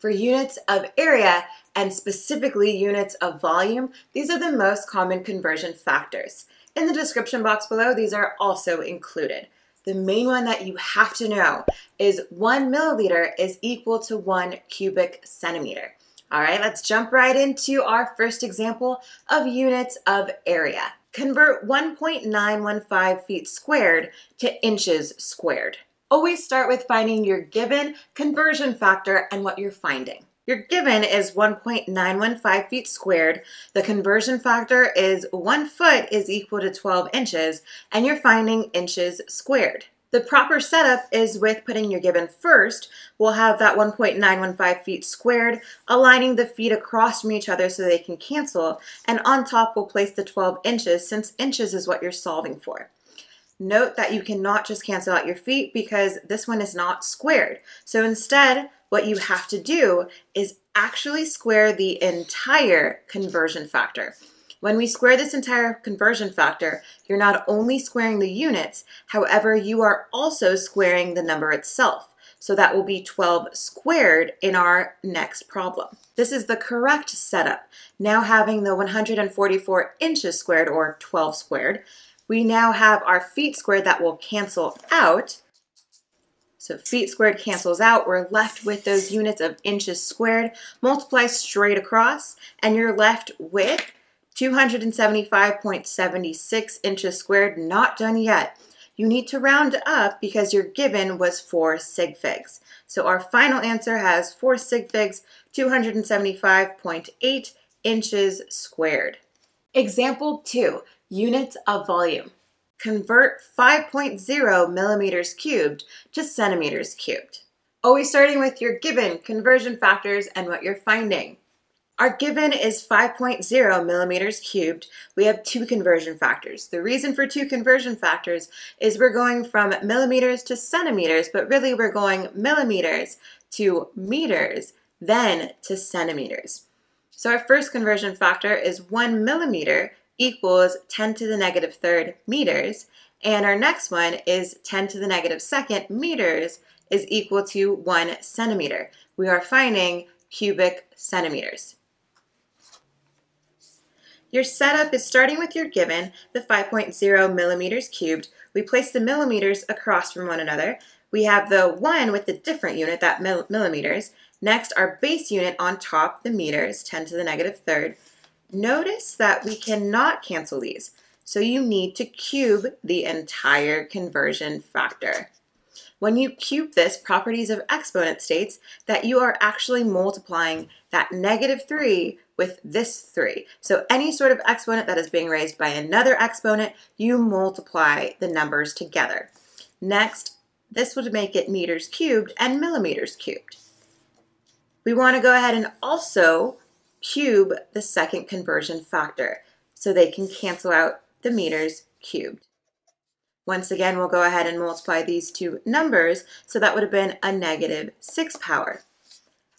For units of area, and specifically units of volume, these are the most common conversion factors. In the description box below, these are also included. The main one that you have to know is one milliliter is equal to one cubic centimeter. All right, let's jump right into our first example of units of area. Convert 1.915 feet squared to inches squared. Always start with finding your given conversion factor and what you're finding. Your given is 1.915 feet squared. The conversion factor is 1 foot is equal to 12 inches, and you're finding inches squared. The proper setup is with putting your given first. We'll have that 1.915 feet squared, aligning the feet across from each other so they can cancel, and on top we'll place the 12 inches since inches is what you're solving for. Note that you cannot just cancel out your feet because this one is not squared. So instead, what you have to do is actually square the entire conversion factor. When we square this entire conversion factor, you're not only squaring the units, however, you are also squaring the number itself. So that will be 12 squared in our next problem. This is the correct setup. Now having the 144 inches squared, or 12 squared, we now have our feet squared that will cancel out. So feet squared cancels out. We're left with those units of inches squared. Multiply straight across, and you're left with 275.76 inches squared. Not done yet. You need to round up because your given was 4 sig figs. So our final answer has 4 sig figs, 275.8 inches squared. Example 2 units of volume. Convert 5.0 millimeters cubed to centimeters cubed. Always starting with your given conversion factors and what you're finding. Our given is 5.0 millimeters cubed. We have two conversion factors. The reason for two conversion factors is we're going from millimeters to centimeters, but really we're going millimeters to meters, then to centimeters. So our first conversion factor is one millimeter equals 10 to the negative third meters. And our next one is 10 to the negative second meters is equal to one centimeter. We are finding cubic centimeters. Your setup is starting with your given, the 5.0 millimeters cubed. We place the millimeters across from one another. We have the one with the different unit, that millimeters. Next, our base unit on top, the meters, 10 to the negative third. Notice that we cannot cancel these, so you need to cube the entire conversion factor. When you cube this, properties of exponent states that you are actually multiplying that negative 3 with this 3. So any sort of exponent that is being raised by another exponent, you multiply the numbers together. Next, this would make it meters cubed and millimeters cubed. We want to go ahead and also cube the second conversion factor so they can cancel out the meters cubed. Once again, we'll go ahead and multiply these two numbers, so that would have been a negative 6 power.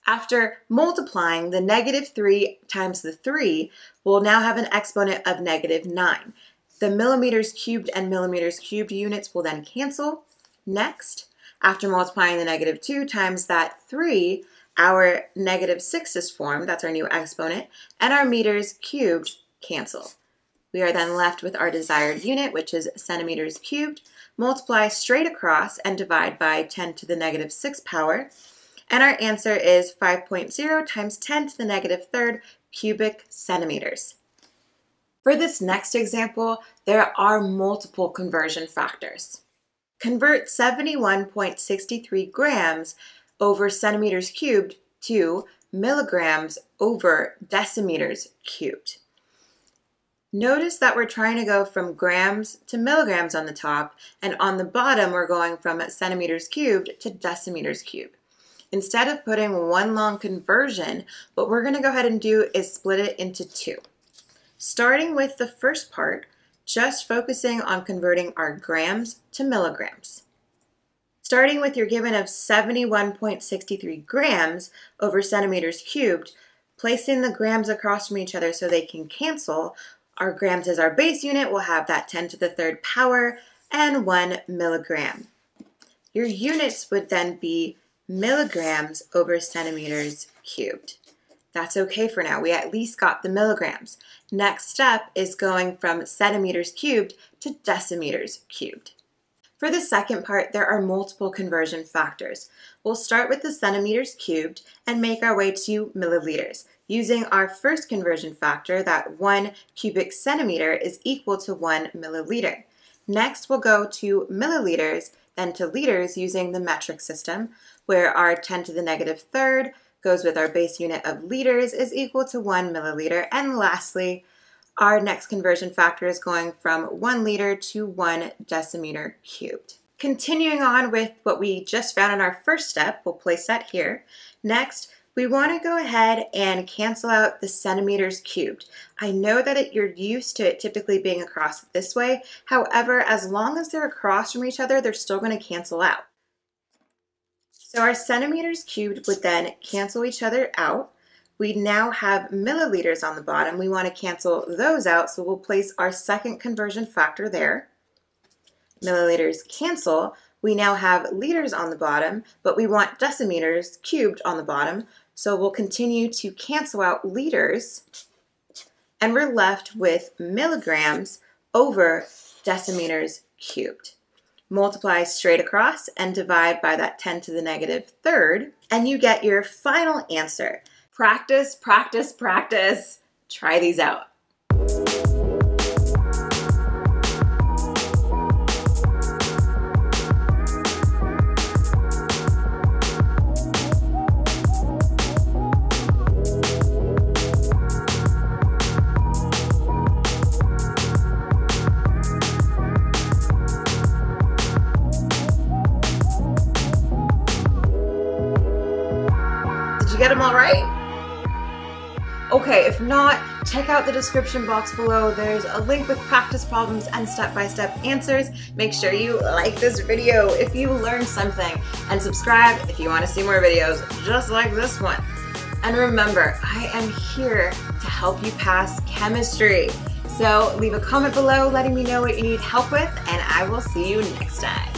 After multiplying the negative 3 times the 3, we'll now have an exponent of negative 9. The millimeters cubed and millimeters cubed units will then cancel. Next, after multiplying the negative 2 times that 3, our negative 6 is formed, that's our new exponent, and our meters cubed cancel. We are then left with our desired unit, which is centimeters cubed. Multiply straight across and divide by 10 to the negative 6 power. And our answer is 5.0 times 10 to the negative third cubic centimeters. For this next example, there are multiple conversion factors. Convert 71.63 grams over centimeters cubed to milligrams over decimeters cubed. Notice that we're trying to go from grams to milligrams on the top, and on the bottom we're going from centimeters cubed to decimeters cubed. Instead of putting one long conversion, what we're going to go ahead and do is split it into two. Starting with the first part, just focusing on converting our grams to milligrams. Starting with your given of 71.63 grams over centimeters cubed, placing the grams across from each other so they can cancel, our grams as our base unit will have that 10 to the third power and one milligram. Your units would then be milligrams over centimeters cubed. That's okay for now. We at least got the milligrams. Next step is going from centimeters cubed to decimeters cubed. For the second part, there are multiple conversion factors. We'll start with the centimeters cubed and make our way to milliliters, using our first conversion factor that one cubic centimeter is equal to one milliliter. Next, we'll go to milliliters, then to liters using the metric system, where our 10 to the negative third goes with our base unit of liters is equal to one milliliter. And lastly, our next conversion factor is going from one liter to one decimeter cubed. Continuing on with what we just found in our first step, we'll place that here. Next, we want to go ahead and cancel out the centimeters cubed. I know that it, you're used to it typically being across this way. However, as long as they're across from each other, they're still going to cancel out. So our centimeters cubed would then cancel each other out. We now have milliliters on the bottom. We want to cancel those out, so we'll place our second conversion factor there. Milliliters cancel. We now have liters on the bottom, but we want decimeters cubed on the bottom, so we'll continue to cancel out liters, and we're left with milligrams over decimeters cubed. Multiply straight across and divide by that 10 to the negative third, and you get your final answer. Practice, practice, practice. Try these out. Did you get them all right? Okay, if not, check out the description box below. There's a link with practice problems and step-by-step -step answers. Make sure you like this video if you learned something and subscribe if you want to see more videos just like this one. And remember, I am here to help you pass chemistry. So leave a comment below letting me know what you need help with and I will see you next time.